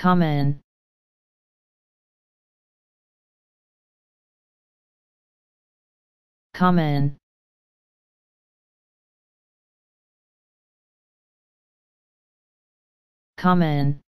common common common